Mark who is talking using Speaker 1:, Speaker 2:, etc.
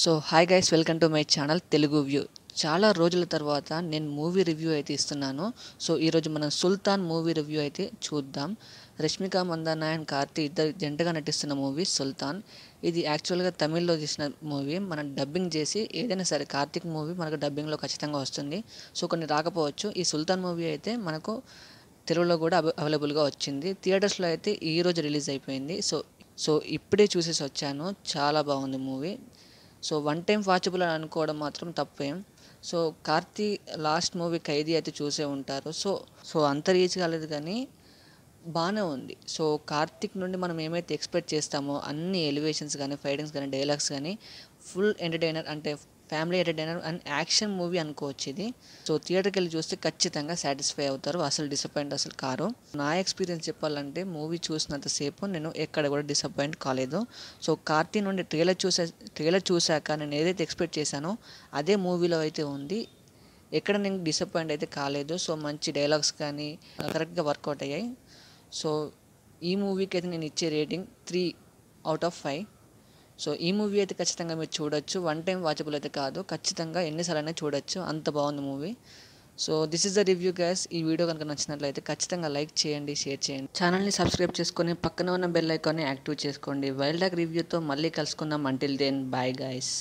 Speaker 1: So hi guys welcome to my channel Telugu view చాలా రోజుల తర్వాత నేను మూవీ రివ్యూ అయితే ఇస్తున్నాను. సో ఈరోజు మనం సుల్తాన్ మూవీ రివ్యూ అయితే చూద్దాం. రష్మిక మందాన అండ్ కార్తీ ఇద్దరు జంటగా నటిస్తున్న మూవీ సుల్తాన్. ఇది యాక్చువల్గా తమిళ్ళో తీసిన మూవీ మనం డబ్బింగ్ చేసి ఏదైనా సరే కార్తీక్ మూవీ మనకు డబ్బింగ్లో ఖచ్చితంగా వస్తుంది. సో కొన్ని రాకపోవచ్చు. ఈ సుల్తాన్ మూవీ అయితే మనకు తెలుగులో కూడా అవై అవైలబుల్గా వచ్చింది. థియేటర్స్లో అయితే ఈ రోజు రిలీజ్ అయిపోయింది. సో సో ఇప్పుడే చూసేసి వచ్చాను. చాలా బాగుంది movie so one time watchable అని అనుకోవడం మాత్రం తప్పేం. So Karthi last movie Khaidi అయితే చూసే ఉంటారు. సో సో అంత రీచ్ కాలేదు కానీ బాగానే ఉంది. సో కార్తిక్ నుండి మనం ఏమైతే ఎక్స్పెక్ట్ చేస్తామో అన్ని ఎలివేషన్స్ కానీ ఫైటింగ్స్ కానీ డైలాగ్స్ కానీ ఫుల్ ఎంటర్టైనర్ అంటే family entertainer and action movie అనుకోవచ్చు ఇది. సో థియేటర్కి వెళ్ళి చూస్తే ఖచ్చితంగా సాటిస్ఫై అవుతారు. అసలు డిసప్పాయింట్ అసలు కారు. నా ఎక్స్పీరియన్స్ చెప్పాలంటే మూవీ చూసినంతసేపు నేను ఎక్కడ కూడా డిసప్పాయింట్ కాలేదు. సో కార్తీ నుండి ట్రైలర్ చూసే ట్రైలర్ చూశాక నేను ఏదైతే ఎక్స్పెక్ట్ చేశానో అదే మూవీలో అయితే ఉంది. ఎక్కడ నేను డిసప్పాయింట్ అయితే కాలేదు. సో మంచి డైలాగ్స్ కానీ కరెక్ట్గా వర్కౌట్ అయ్యాయి. సో ఈ మూవీకి అయితే నేను ఇచ్చే rating three out of five so ఈ మూవీ అయితే ఖచ్చితంగా మీరు చూడొచ్చు. వన్ టైం వాచబుల్ అయితే కాదు. ఖచ్చితంగా ఎన్నిసార్లైనా చూడొచ్చు. అంత బాగుంది movie so this is the review guys ఈ వీడియో కనుక నచ్చినట్లయితే ఖచ్చితంగా లైక్ చేయండి షేర్ చేయండి. ఛానల్ని సబ్స్క్రైబ్ చేసుకొని పక్కన ఉన్న బెల్ ఐకాన్ని యాక్టివ్ చేసుకోండి. వైల్డ్ డాక్ రివ్యూతో మళ్ళీ కలుసుకుందాం. Until then bye guys